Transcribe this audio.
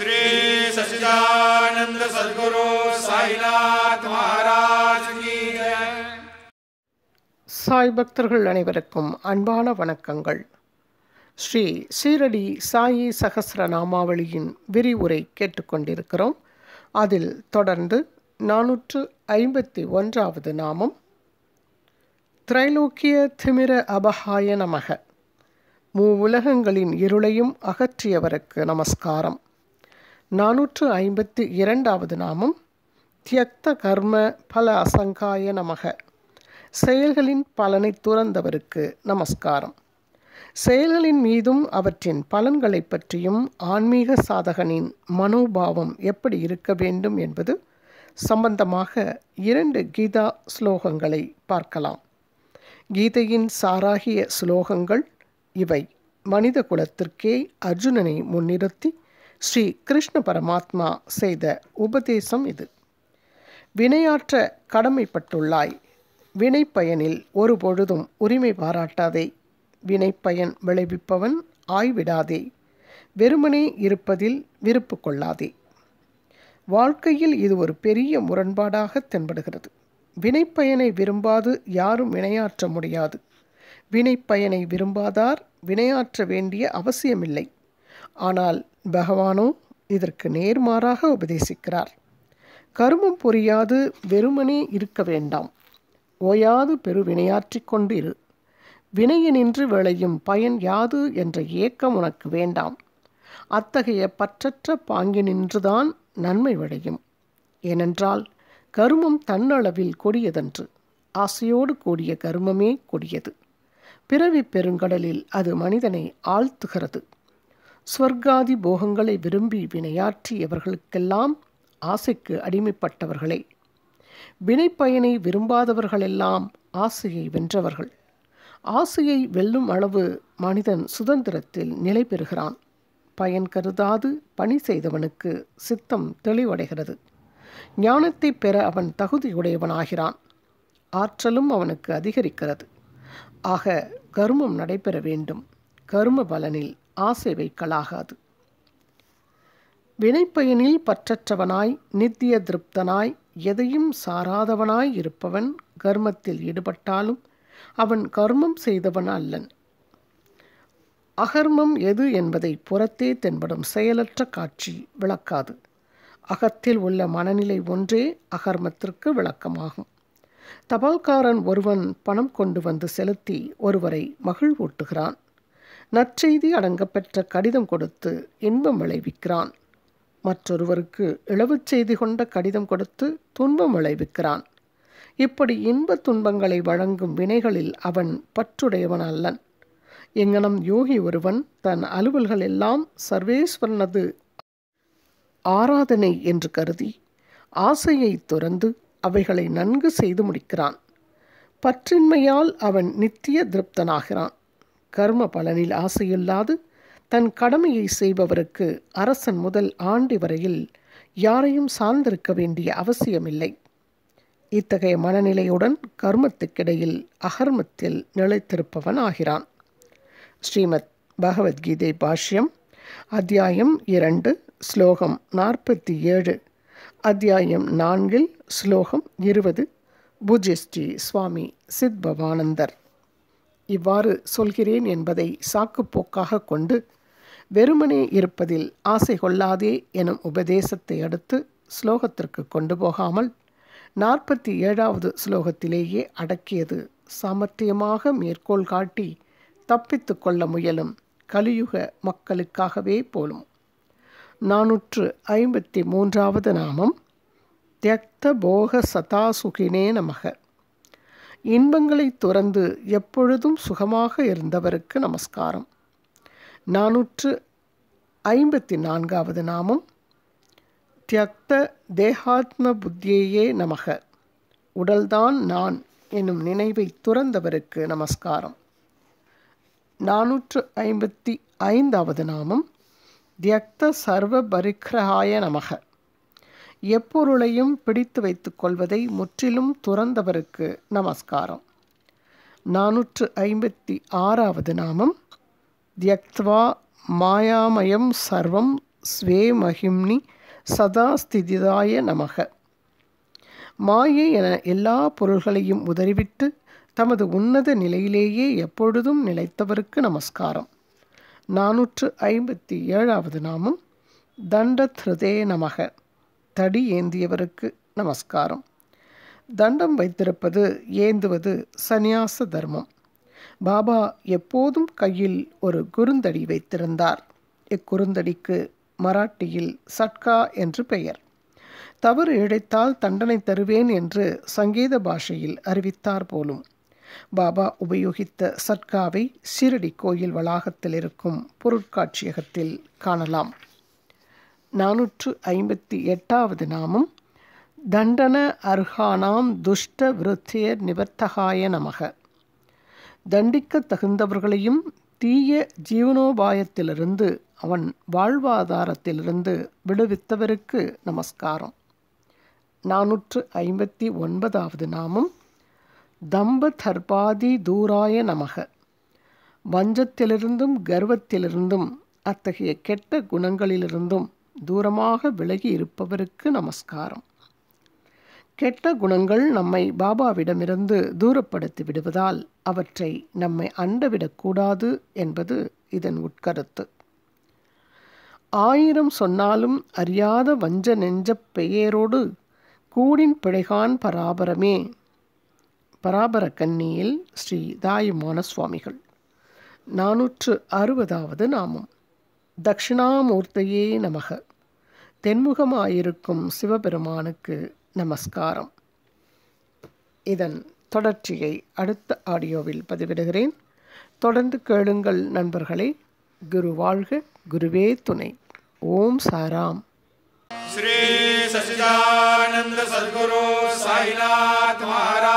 श्री सच्चिदानंद सदगुरु साईनाथ महाराज की जय சாய் பக்தர்கள் அனைவருக்கும் அன்பான வணக்கங்கள் ஸ்ரீ சீரடி சாயி சகஸ்ர நாமாவளியின் விரிவுரை கேட்டுக்கொண்டிருக்கிறோம் அதில் தொடர்ந்து நானூற்று ஐம்பத்தி ஒன்றாவது நாமம் திரைலோக்கிய திமிர அபஹாய நமக மூவுலகங்களின் இருளையும் அகற்றியவருக்கு நமஸ்காரம் நானூற்று ஐம்பத்தி இரண்டாவது நாமம் தியக்த கர்ம பல அசங்காய நமக. செயல்களின் பலனை துறந்தவருக்கு நமஸ்காரம். செயல்களின் மீதும் அவற்றின் பலன்களை பற்றியும் ஆன்மீக சாதகனின் மனோபாவம் எப்படி இருக்க வேண்டும் என்பது சம்பந்தமாக இரண்டு கீதா ஸ்லோகங்களை பார்க்கலாம். கீதையின் சாராகிய ஸ்லோகங்கள் இவை. மனித குலத்திற்கே அர்ஜுனனை முன்னிறுத்தி ஸ்ரீ கிருஷ்ண பரமாத்மா செய்த உபதேசம் இது. வினையாற்ற கடமைப்பட்டுள்ளாய் வினைப்பயனில் ஒரு பொழுதும் உரிமை பாராட்டாதே. வினைப்பயன் விளைவிப்பவன் ஆய்விடாதே. வெறுமனே இருப்பதில் விருப்பு கொள்ளாதே. வாழ்க்கையில் இது ஒரு பெரிய முரண்பாடாக தென்படுகிறது. வினைப்பயனை விரும்பாது யாரும் வினையாற்ற முடியாது. வினைப்பயனை விரும்பாதார் வினையாற்ற வேண்டிய அவசியமில்லை. ஆனால் பகவானோ இதற்கு நேர்மாறாக உபதேசிக்கிறார். கருமம் புரியாது வெறுமனே இருக்க வேண்டாம். ஓயாது பெருவினையாற்றிக் கொண்டு இரு வினையினின்று விளையும் பயன் யாது என்ற ஏக்கம் உனக்கு வேண்டாம். அத்தகைய பற்றற்ற பாங்கினின்றுதான் நன்மை விளையும். ஏனென்றால் கருமம் தன்னளவில் கொடியதன்று. ஆசையோடு கூடிய கருமமே கொடியது. பிறவி பெருங்கடலில் அது மனிதனை ஆழ்த்துகிறது. ஸ்வர்காதி போகங்களை விரும்பி வினையாற்றியவர்களுக்கெல்லாம் ஆசைக்கு அடிமைப்பட்டவர்களே. வினைப்பயனை விரும்பாதவர்களெல்லாம் ஆசையை வென்றவர்கள். ஆசையை வெல்லும் அளவு மனிதன் சுதந்திரத்தில் நிலை பெறுகிறான். பயன் கருதாது பணி செய்தவனுக்கு சித்தம் தெளிவடைகிறது. ஞானத்தை பெற அவன் தகுதியுடையவனாகிறான். ஆற்றலும் அவனுக்கு அதிகரிக்கிறது. ஆக கருமம் நடைபெற வேண்டும். கரும பலனில் ஆசை வைக்கலாகாது வினைப்பயனில் பற்றற்றவனாய் நித்திய திருப்தனாய் எதையும் சாராதவனாய் இருப்பவன் கர்மத்தில் ஈடுபட்டாலும் அவன் கர்மம் செய்தவன் அல்லன். அகர்மம் எது என்பதை புறத்தே தென்படும் செயலற்ற காட்சி விளக்காது. அகத்தில் உள்ள மனநிலை ஒன்றே அகர்மத்திற்கு விளக்கமாகும். தபால்காரன் ஒருவன் பணம் கொண்டு வந்து செலுத்தி ஒருவரை மகிழ்வூட்டுகிறான். நற்செய்தி அடங்கப்பெற்ற கடிதம் கொடுத்து இன்பம் விளைவிக்கிறான். மற்றொருவருக்கு இழவுச் செய்தி கொண்ட கடிதம் கொடுத்து துன்பம் விளைவிக்கிறான். இப்படி இன்ப துன்பங்களை வழங்கும் வினைகளில் அவன் பற்றுடையவன் அல்லன் எங்கனம் யோகி ஒருவன் தன் அலுவல்கள் எல்லாம் சர்வேஸ்வரனது ஆராதனை என்று கருதி ஆசையை துறந்து அவைகளை நன்கு செய்து முடிக்கிறான். பற்றின்மையால் அவன் நித்திய திருப்தனாகிறான். கர்ம பலனில் ஆசையில்லாது தன் கடமையை செய்பவருக்கு அரசன் முதல் ஆண்டி வரையில் யாரையும் சார்ந்திருக்க வேண்டிய அவசியமில்லை. இத்தகைய மனநிலையுடன் கர்மத்துக்கிடையில் அகர்மத்தில் நிலைத்திருப்பவன் ஆகிறான். ஸ்ரீமத் பகவத்கீதை பாஷ்யம் அத்தியாயம் இரண்டு ஸ்லோகம் நாற்பத்தி ஏழு அத்தியாயம் நான்கில் ஸ்லோகம் இருபது பூஜ்யஸ்ரீ சுவாமி சித்பவானந்தர். இவ்வாறு சொல்கிறேன் என்பதை சாக்குப்போக்காக கொண்டு வெறுமனே இருப்பதில் ஆசை கொள்ளாதே எனும் உபதேசத்தை அடுத்து ஸ்லோகத்திற்கு கொண்டு போகாமல் நாற்பத்தி ஏழாவது ஸ்லோகத்திலேயே அடக்கியது சாமர்த்தியமாக மேற்கோள் காட்டி தப்பித்து கொள்ள முயலும் கலியுக மக்களுக்காகவே போலும். நானூற்று ஐம்பத்தி மூன்றாவது நாமம் தியக்த போக சதாசுகினே நமக இன்பங்களை துறந்து எப்பொழுதும் சுகமாக இருந்தவருக்கு நமஸ்காரம். நானூற்று ஐம்பத்தி நான்காவது நாமம். தியக்த தேகாத்ம புத்தியேயே நமக. உடல்தான் நான் என்னும் நினைவை துறந்தவருக்கு நமஸ்காரம். நானூற்று ஐம்பத்தி ஐந்தாவது நாமம். தியக்த சர்வ பரிக்ரஹாய நமக. எப்பொருளையும் பிடித்து வைத்துக் கொள்வதை முற்றிலும் துறந்தவருக்கு நமஸ்காரம். நானூற்று ஐம்பத்தி ஆறாவது நாமம். தியக்த்வா மாயாமயம் சர்வம் ஸ்வே மகிம்னி சதா ஸ்திதிதாய நமக. மாயை என எல்லா பொருள்களையும் உதறிவிட்டு தமது உன்னத நிலையிலேயே எப்பொழுதும் நிலைத்தவருக்கு நமஸ்காரம். நானூற்று ஐம்பத்தி ஏழாவது நாமம். தண்டத்ருதே நமக. தடி ஏந்தியவருக்கு நமஸ்காரம். தண்டம் வைத்திருப்பது ஏந்துவது சந்நியாச தர்மம். பாபா எப்போதும் கையில் ஒரு குறுந்தடி வைத்திருந்தார். இக்குறுந்தடிக்கு மராட்டியில் சட்கா என்று பெயர். தவறு இழைத்தால் தண்டனை தருவேன் என்று சங்கீத பாஷையில் அறிவித்தார் போலும். பாபா உபயோகித்த சட்காவை ஷிரடி கோயில் வளாகத்தில் இருக்கும் பொருட்காட்சியகத்தில் காணலாம். நானூற்று ஐம்பத்தி எட்டாவது நாமம் தண்டன அர்ஹானாம் துஷ்ட விருத்தியர் நிவர்த்தகாய நமக. தண்டிக்க தகுந்தவர்களையும் தீய ஜீவனோபாயத்திலிருந்து அவன் வாழ்வாதாரத்திலிருந்து விடுவித்தவருக்கு நமஸ்காரம். நானூற்று ஐம்பத்தி ஒன்பதாவது நாமம் தம்ப தர்பாதி தூராய நமக. வஞ்சத்திலிருந்தும் கர்வத்திலிருந்தும் அத்தகைய கெட்ட குணங்களிலிருந்தும் தூரமாக விலகி இருப்பவருக்கு நமஸ்காரம். கெட்ட குணங்கள் நம்மை பாபாவிடமிருந்து தூரப்படுத்தி விடுவதால் அவற்றை நம்மை அண்டவிடக்கூடாது என்பது இதன் உட்கருத்து. ஆயிரம் சொன்னாலும் அறியாத வஞ்ச நெஞ்ச பெயரோடு கூடின் பிழைகான் பராபரமே. பராபர கன்னியில் ஸ்ரீ தாயுமான சுவாமிகள் நானூற்று அறுபதாவது நாமம். தக்ஷிணாமூர்த்தியே நமக தென்முகமாயிருக்கும் சிவபெருமானுக்கு நமஸ்காரம் இதன் தொடர்ச்சியை அடுத்த ஆடியோவில் பதிவிடுகிறேன் தொடர்ந்து கேளுங்கள் நண்பர்களே குரு வாழ்க குருவே துணை ஓம் சாராம் श्री सच्चिदानंद सदगुरु साईनाथ महाराज